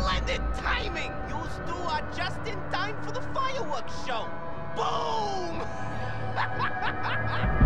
Splendid timing! You two are just in time for the fireworks show. Boom!